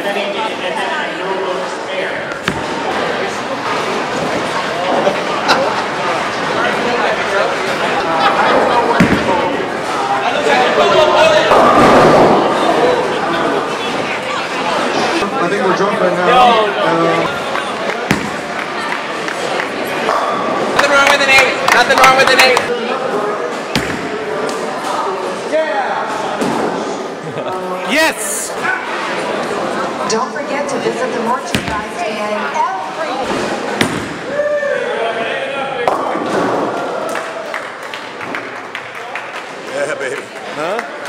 any independent and no votes spare. I think we're drunk right now. Uh, Nothing wrong with an eight. Nothing wrong with an eight. Yes! Yeah, baby. Huh?